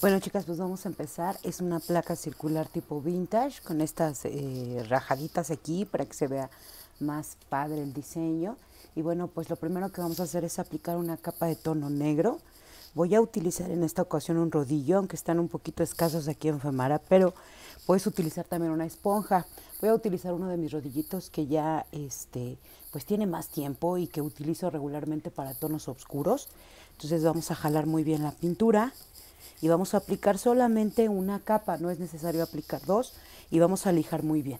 Bueno chicas, pues vamos a empezar. Es una placa circular tipo vintage con estas eh, rajaditas aquí para que se vea más padre el diseño. Y bueno, pues lo primero que vamos a hacer es aplicar una capa de tono negro. Voy a utilizar en esta ocasión un rodillo, aunque están un poquito escasos aquí en Femara, pero puedes utilizar también una esponja. Voy a utilizar uno de mis rodillitos que ya este, pues tiene más tiempo y que utilizo regularmente para tonos oscuros. Entonces vamos a jalar muy bien la pintura y vamos a aplicar solamente una capa, no es necesario aplicar dos y vamos a lijar muy bien.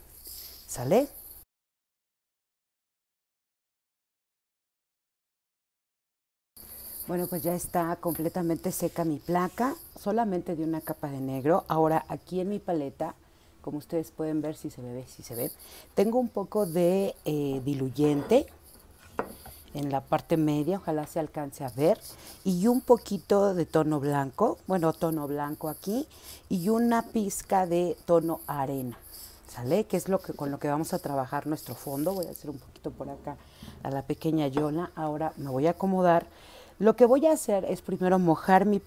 ¿Sale? Bueno, pues ya está completamente seca mi placa, solamente de una capa de negro. Ahora aquí en mi paleta, como ustedes pueden ver, si se ve, si se ve, tengo un poco de eh, diluyente en la parte media, ojalá se alcance a ver, y un poquito de tono blanco, bueno, tono blanco aquí, y una pizca de tono arena, ¿sale? Que es lo que, con lo que vamos a trabajar nuestro fondo. Voy a hacer un poquito por acá a la pequeña yola. Ahora me voy a acomodar lo que voy a hacer es primero mojar mi,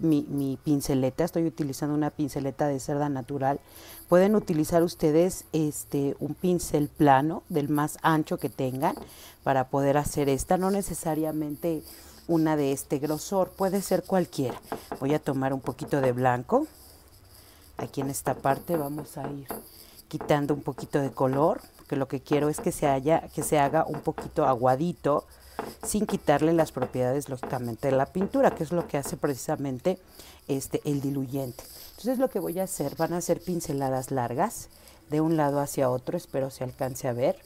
pinceleta. Estoy utilizando una pinceleta de cerda natural. Pueden utilizar ustedes este, un pincel plano del más ancho que tengan para poder hacer esta. No necesariamente una de este grosor, puede ser cualquiera. Voy a tomar un poquito de blanco. Aquí en esta parte vamos a ir quitando un poquito de color, porque lo que quiero es que que se haga un poquito aguadito sin quitarle las propiedades lógicamente de la pintura, que es lo que hace precisamente este, el diluyente. Entonces lo que voy a hacer, van a ser pinceladas largas de un lado hacia otro, espero se alcance a ver,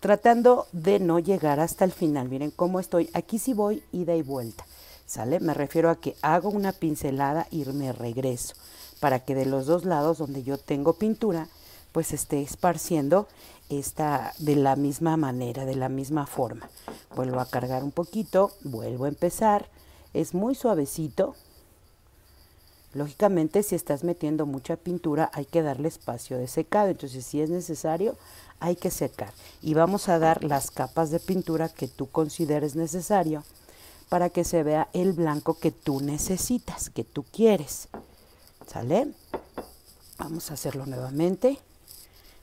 tratando de no llegar hasta el final. Miren cómo estoy, aquí sí voy ida y vuelta, ¿sale? Me refiero a que hago una pincelada y me regreso, para que de los dos lados donde yo tengo pintura, pues esté esparciendo esta de la misma manera, de la misma forma. Vuelvo a cargar un poquito, vuelvo a empezar. Es muy suavecito. Lógicamente, si estás metiendo mucha pintura, hay que darle espacio de secado. Entonces, si es necesario, hay que secar. Y vamos a dar las capas de pintura que tú consideres necesario para que se vea el blanco que tú necesitas, que tú quieres. ¿Sale? Vamos a hacerlo nuevamente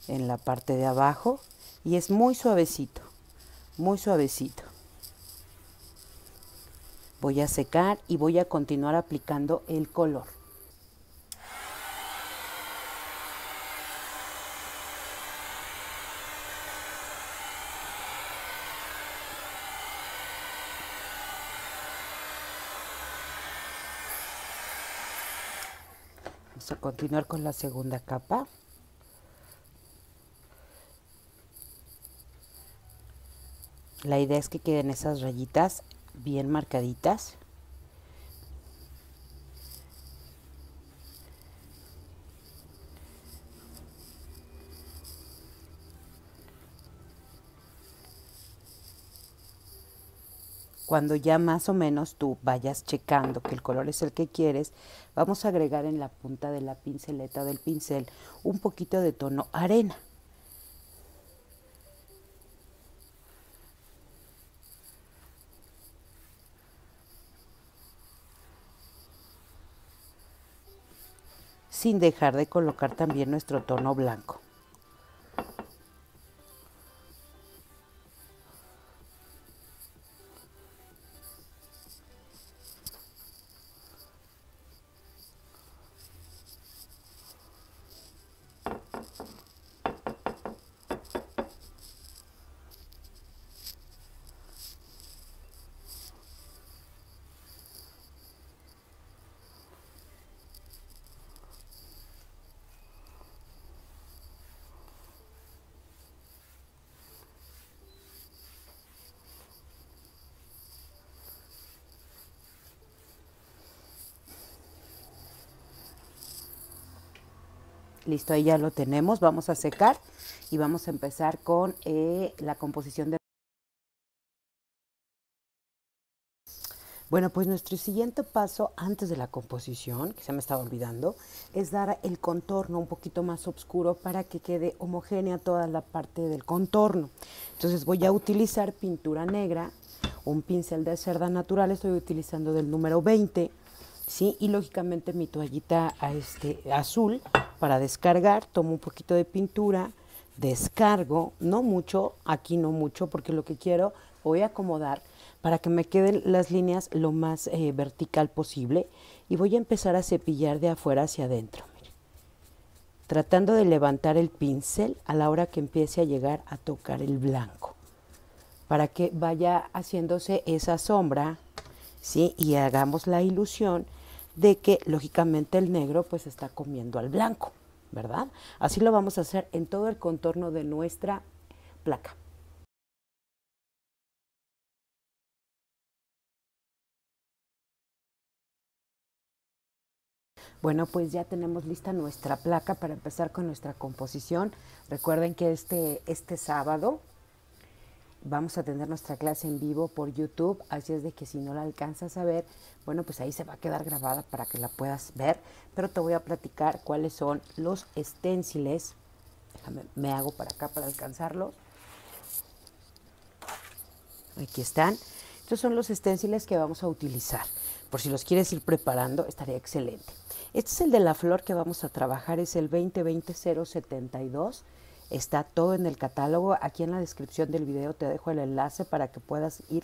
en la parte de abajo y es muy suavecito, muy suavecito. Voy a secar y voy a continuar aplicando el color. Vamos a continuar con la segunda capa. La idea es que queden esas rayitas bien marcaditas. Cuando ya más o menos tú vayas checando que el color es el que quieres, vamos a agregar en la punta de la pinceleta del pincel un poquito de tono arena. Sin dejar de colocar también nuestro tono blanco. Listo, ahí ya lo tenemos. Vamos a secar y vamos a empezar con eh, la composición de... Bueno, pues nuestro siguiente paso antes de la composición, que se me estaba olvidando, es dar el contorno un poquito más oscuro para que quede homogénea toda la parte del contorno. Entonces voy a utilizar pintura negra, un pincel de cerda natural, estoy utilizando del número 20 ¿sí? Y lógicamente mi toallita a este, azul para descargar, tomo un poquito de pintura, descargo, no mucho, aquí no mucho, porque lo que quiero voy a acomodar para que me queden las líneas lo más eh, vertical posible y voy a empezar a cepillar de afuera hacia adentro. Tratando de levantar el pincel a la hora que empiece a llegar a tocar el blanco, para que vaya haciéndose esa sombra, ¿sí? Y hagamos la ilusión de que lógicamente el negro pues está comiendo al blanco, ¿verdad? Así lo vamos a hacer en todo el contorno de nuestra placa. Bueno, pues ya tenemos lista nuestra placa para empezar con nuestra composición. Recuerden que este, este sábado vamos a tener nuestra clase en vivo por YouTube, así es de que si no la alcanzas a ver, bueno, pues ahí se va a quedar grabada para que la puedas ver, pero te voy a platicar cuáles son los esténciles. Déjame, me hago para acá para alcanzarlos. Aquí están. Estos son los esténciles que vamos a utilizar. Por si los quieres ir preparando, estaría excelente. Este es el de la flor que vamos a trabajar, es el 2020-072. Está todo en el catálogo. Aquí en la descripción del video te dejo el enlace para que puedas ir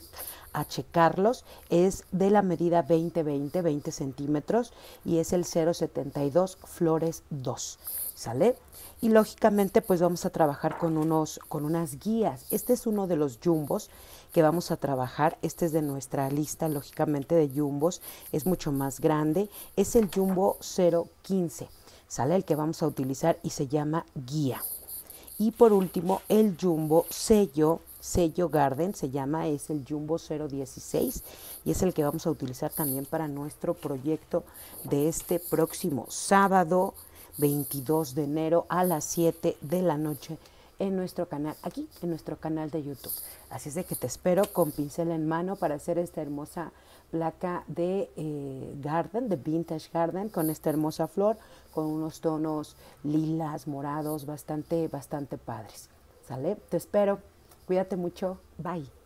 a checarlos. Es de la medida 2020, 20 centímetros, y es el 072 Flores 2. ¿Sale? Y lógicamente, pues vamos a trabajar con, unos, con unas guías. Este es uno de los jumbos que vamos a trabajar. Este es de nuestra lista, lógicamente, de jumbos. Es mucho más grande. Es el jumbo 015. ¿Sale? El que vamos a utilizar y se llama guía. Y por último, el Jumbo sello, sello Garden, se llama, es el Jumbo 016 y es el que vamos a utilizar también para nuestro proyecto de este próximo sábado 22 de enero a las 7 de la noche en nuestro canal, aquí en nuestro canal de YouTube. Así es de que te espero con pincel en mano para hacer esta hermosa placa de eh, Garden, de Vintage Garden, con esta hermosa flor, con unos tonos lilas, morados, bastante, bastante padres. ¿Sale? Te espero. Cuídate mucho. Bye.